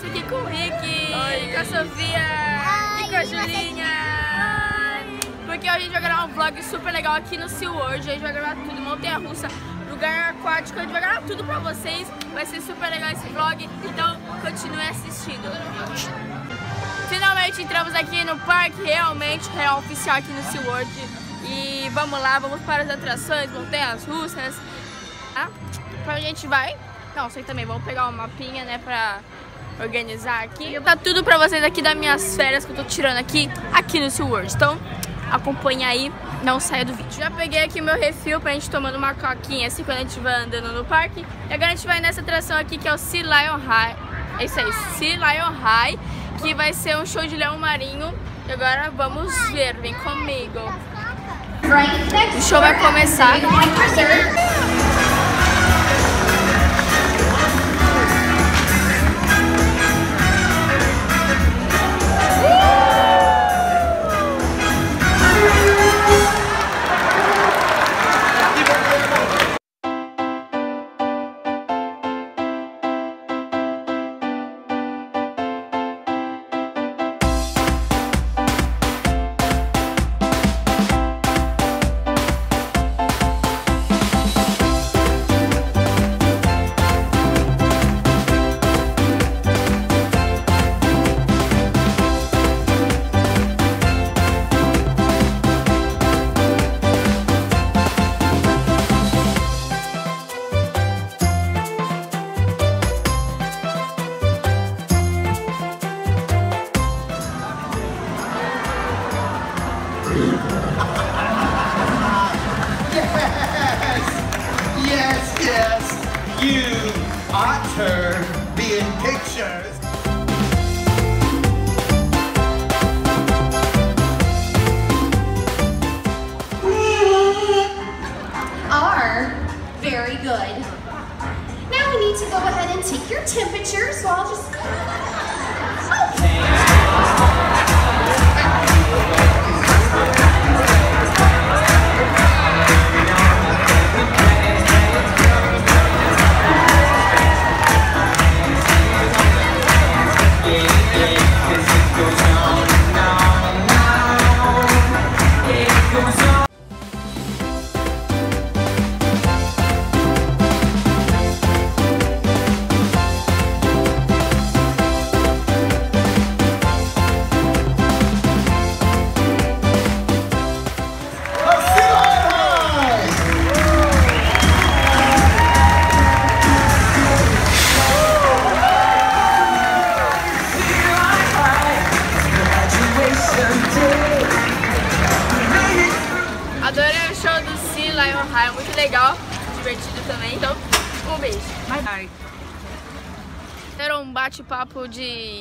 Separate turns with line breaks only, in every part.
Estamos aqui com o Rick,
Oi.
com a Sofia
Ai,
e com a Julinha. Porque hoje a gente vai gravar um vlog super legal aqui no SeaWorld. A gente vai gravar tudo, montanha-russa, lugar aquático. A gente vai gravar tudo pra vocês. Vai ser super legal esse vlog, então continue assistindo. Finalmente entramos aqui no parque, realmente, real oficial aqui no SeaWorld. E vamos lá, vamos para as atrações, montanhas russas. Tá? Pra onde a gente vai? Não, sei também, vamos pegar uma mapinha, né, pra organizar aqui. Tá tudo pra vocês aqui das minhas férias que eu tô tirando aqui, aqui no SeaWorld. Então, acompanha aí, não saia do vídeo. Já peguei aqui meu refil pra gente tomando uma coquinha assim quando a gente vai andando no parque. E agora a gente vai nessa atração aqui que é o Sea Lion High. É isso aí, Sea Lion High, que vai ser um show de leão marinho. E agora vamos ver, vem comigo. O show vai começar.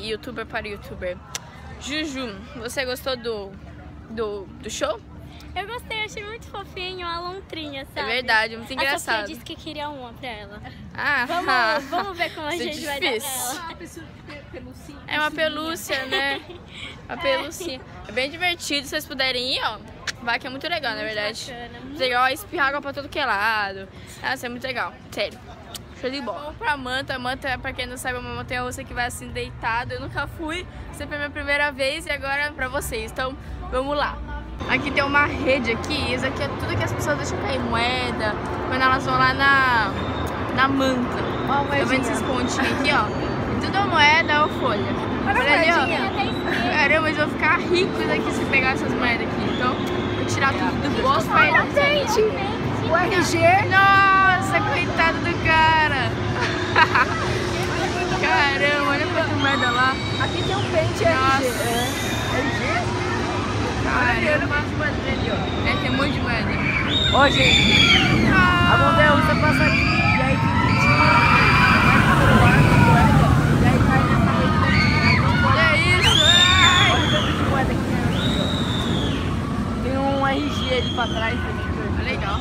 Youtuber para youtuber. Juju, você gostou do, do, do show?
Eu gostei, achei muito fofinho a lontrinha,
É
sabe?
verdade, muito
A Sofia
engraçado.
disse que queria uma pra ela.
Ah,
Vamos, vamos ver como a
é
gente vai dar
difícil.
pra ela.
É uma pelúcia, né? Uma pelucinha. É bem divertido, se vocês puderem ir, ó. Vai que é muito legal, na verdade.
bacana,
Muito legal, espirrar água pra todo que é lado. Nossa, é muito legal, sério. Show de bola. Vamos pra Manta. Manta, pra quem não sabe, é uma montanha russa que vai assim deitada. Eu nunca fui, sempre é a minha primeira vez e agora é pra vocês. Então, vamos lá. Aqui tem uma rede aqui, isso aqui é tudo que as pessoas deixam cair moeda quando elas vão lá na, na manta. Tá vendo esses pontinhos aqui, ó? E tudo é moeda ou folha. Olha, ali, ó. Caramba, eles vão ficar ricos aqui se pegar essas moedas aqui. Então, vou tirar tudo do bolso pra eles.
O RG
Nossa, coitado do cara. Caramba, olha quanta moeda lá.
Aqui tem um pente
Nossa.
RG. É. RG?
Caramba. É, tem um monte de moeda.
Ó, gente, a montanha russa passa aqui e aí tem que tirar. E.
É
tem aqui, ó. Tem um RG ali pra trás também.
Legal.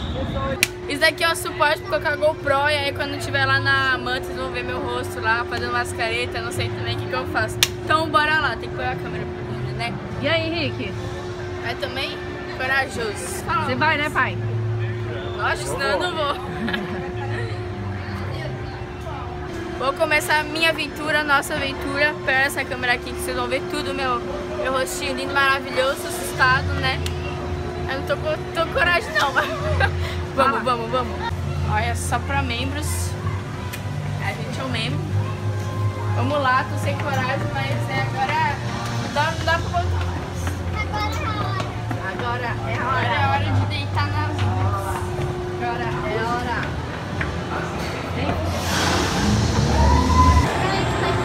Isso daqui é o suporte pra colocar a GoPro e aí quando estiver lá na manta vocês vão ver meu rosto lá, fazendo umas caretas, não sei também o que, que eu faço. Então bora lá, tem que pôr a câmera pra mim, né?
E aí, Henrique?
Vai também? Corajoso. Fala.
Você vai, né, pai?
Lógico, senão eu não vou. Vou começar a minha aventura, nossa aventura. Pera essa câmera aqui que vocês vão ver tudo, meu, meu rostinho lindo, maravilhoso, assustado, né? Eu não tô, com- tô com coragem não, mas... vamos, vamos, Olha, só pra membros. A gente é um membro. Vamos lá, tô sem coragem, mas é, agora não dá, não dá pra voltar mais. Agora é a hora. Agora é a hora de deitar nas mãos. Agora é a hora.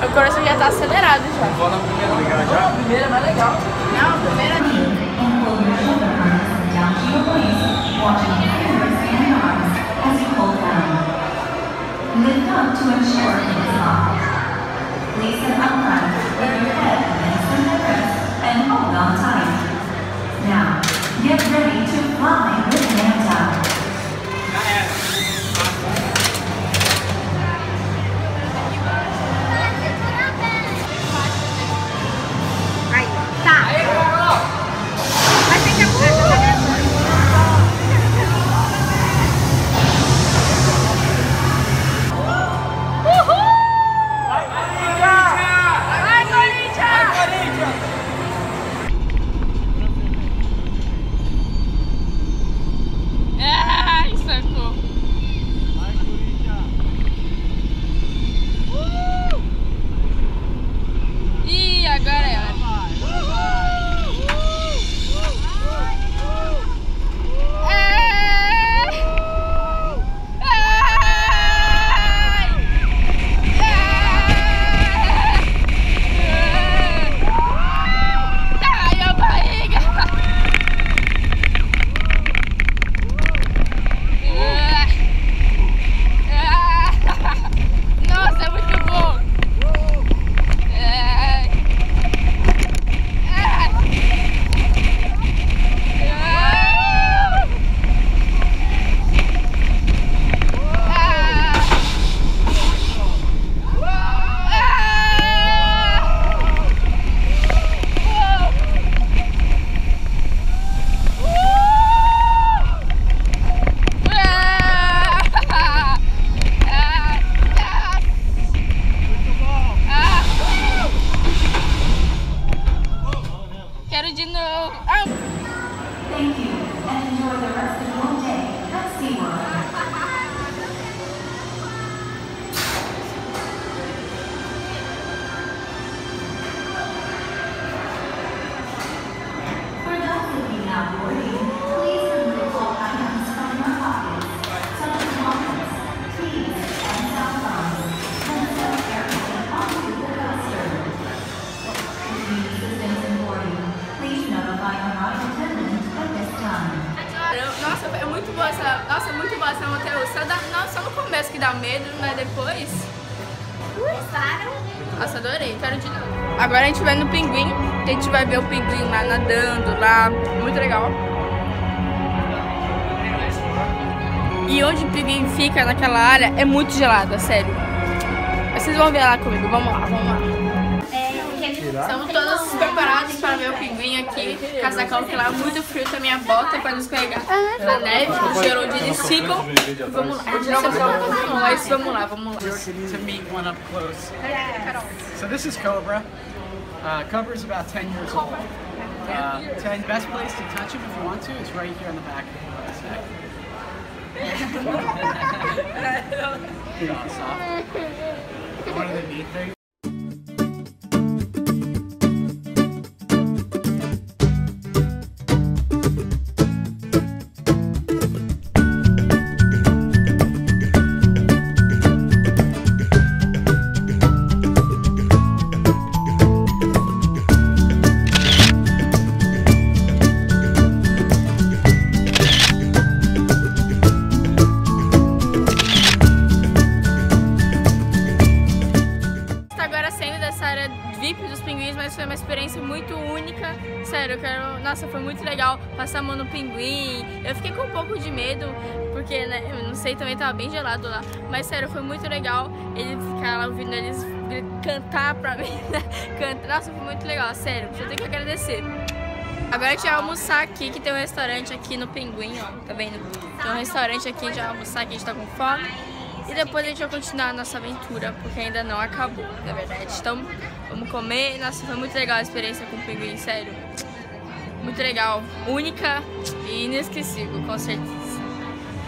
O coração já tá acelerado já.
Vou na primeira já.
A primeira é mais legal.
Não, a primeira. Agora a gente vai no pinguim, a gente vai ver o pinguim lá nadando lá. Muito legal. E onde o pinguim fica naquela área é muito gelado, é sério. Mas Vocês vão ver lá comigo, vamos lá, vamos lá. Estamos todos preparados para ver o pinguim aqui. Casacão que lá é muito frio, tá minha bota para não escorregar na neve. O cheiro onde eles ficam. Vamos lá. Não, mas vamos lá, vamos lá.
to meet one up close. So this is Cobra. Uh, Cobra's about 10 years old. Uh, ten, best place to touch him if you want to is right here on the back of his neck. Soft. One of the neat things.
Muito legal passar a mão no pinguim. Eu fiquei com um pouco de medo, porque, né, eu não sei, também tava bem gelado lá. Mas sério, foi muito legal ele ficar lá ouvindo eles cantar pra mim, né? Canta- Nossa, foi muito legal, sério, eu tenho que agradecer. Agora a gente vai almoçar aqui, que tem um restaurante aqui no Pinguim, ó, tá vendo? Tem um restaurante aqui, a gente vai almoçar aqui, a gente tá com fome. E depois a gente vai continuar a nossa aventura, porque ainda não acabou, na verdade. Então, vamos comer. Nossa, foi muito legal a experiência com o pinguim, sério. Muito legal, única e inesquecível, com certeza.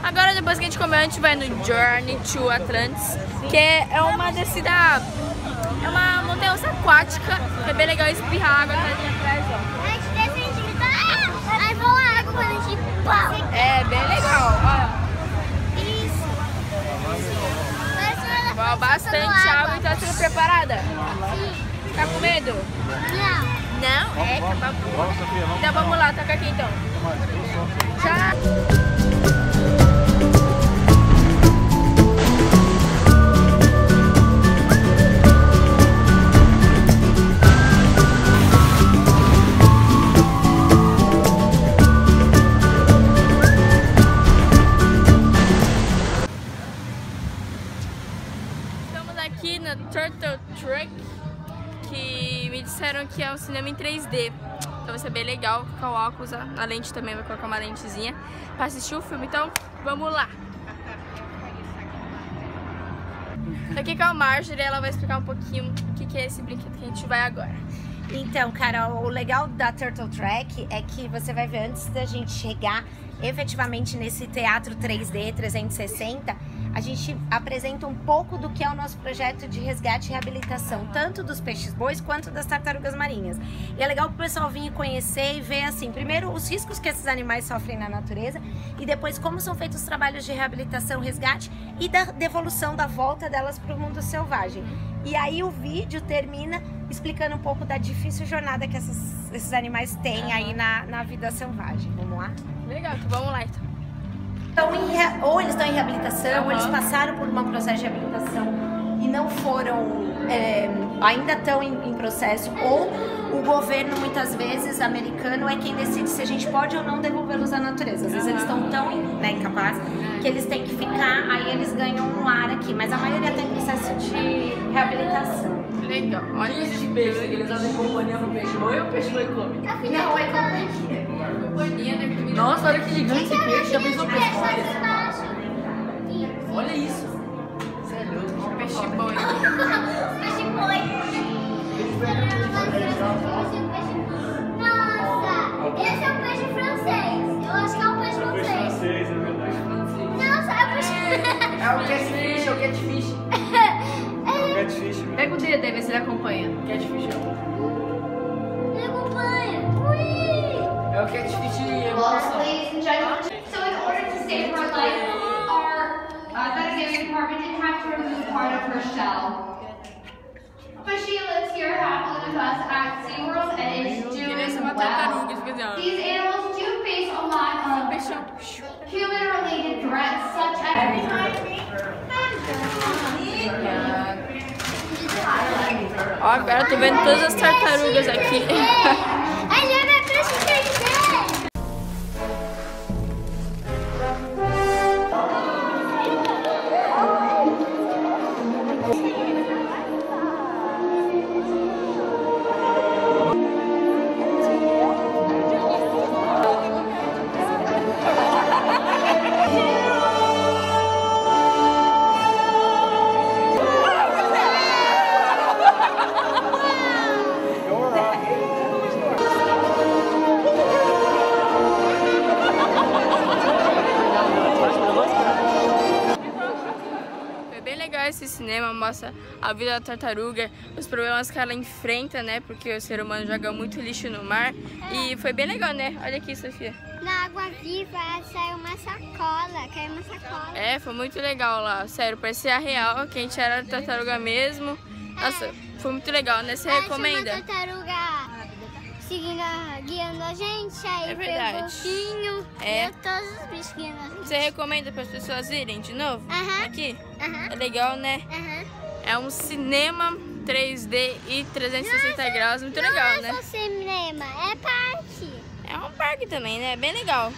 Agora, depois que a gente comer, a gente vai no Journey to Atlantis, que é uma descida, é uma montanha aquática, é bem legal espirrar água atrás, ó.
A gente desce, a gente grita, ah! Aí vão a água quando a gente pau.
É bem legal, ó.
Isso.
Bastante água, então você tá preparada?
Sim.
Tá com medo?
Não.
Não? É, que tá bom. Então vamos lá, toca aqui então. Tchau. Estamos colocar o óculos, a lente também vai colocar uma lentezinha pra assistir o filme. Então, vamos lá! Aqui é a Marjorie, ela vai explicar um pouquinho o que que é esse brinquedo que a gente vai agora.
Então, Carol, o legal da Turtle Track é que você vai ver antes da gente chegar efetivamente nesse teatro 3D 360, a gente apresenta um pouco do que é o nosso projeto de resgate e reabilitação, tanto dos peixes bois quanto das tartarugas marinhas. E é legal o pessoal vir conhecer e ver assim, primeiro os riscos que esses animais sofrem na natureza e depois como são feitos os trabalhos de reabilitação, resgate e da devolução da volta delas para o mundo selvagem. E aí o vídeo termina explicando um pouco da difícil jornada que essas- esses animais têm aí na, na vida selvagem. Vamos lá?
Legal, então vamos lá então.
Estão em rea- ou eles estão em reabilitação,
Aham.
ou eles passaram por um processo de reabilitação e não foram, é, ainda estão em, em processo, ou o governo, muitas vezes, americano, é quem decide se a gente pode ou não devolvê-los à natureza. Às vezes eles estão tão né, incapazes que eles têm que ficar, aí eles ganham um ar aqui, mas a maioria está em processo de reabilitação.
Legal, olha esse
peixe, eles fazem companhia pro peixe boi ou o peixe boi come?
Não, é companhia.
Nossa, olha que gigante esse peixe, já pensou peixe. Olha isso. Você é louco.
Peixe boi.
Peixe boi. Nossa, esse é o peixe francês. Eu acho que é o peixe francês. Nossa, é o peixe...
É o catfish, é o catfish. Pega o dedo aí, vê se ele acompanha. Catfish é o-
Ui!
é o catfish
Well, ladies and gentlemen, so in order to save her life, our uh, veterinary department did have to remove part of her shell. But she lives here happily with us at SeaWorld and is doing well.
tartaruga, fica assim,
These animals do face a lot of human-related threats, such as
Ó, agora eu tô vendo todas as tartarugas aqui. Mostra a vida da tartaruga, os problemas que ela enfrenta, né? Porque o ser humano joga muito lixo no mar. E foi bem legal, né? Olha aqui, Sofia.
Na água viva saiu uma sacola, caiu uma sacola.
É, foi muito legal lá. Sério, parecia real, que a gente era tartaruga mesmo. Nossa, foi muito legal, né? Você recomenda?
uma tartaruga seguindo, guiando a gente, aí
É verdade.
o golfinho,
É.
todos os bichos guiando a gente.
Você recomenda para as pessoas irem de novo?
Aham.
Aqui?
Aham,
É legal, né?
aham.
É um cinema 3D e 360 graus, muito legal,
Não
né?
é só cinema, é parque.
É um parque também, né? Bem legal.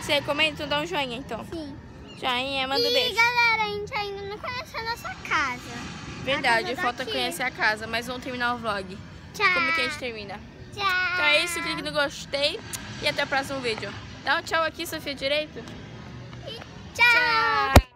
Você recomenda? Então dá um joinha, então.
Sim.
Joinha, manda um
e
beijo.
galera, a gente ainda não conhece a nossa casa.
Verdade,
casa
falta
daqui.
conhecer a casa, mas vamos terminar o vlog.
Tchau.
Como que a gente termina?
Tchau.
Então é isso, clique no gostei e até o próximo vídeo. Dá um tchau aqui, Sofia, direito.
Tchau.
Tchau!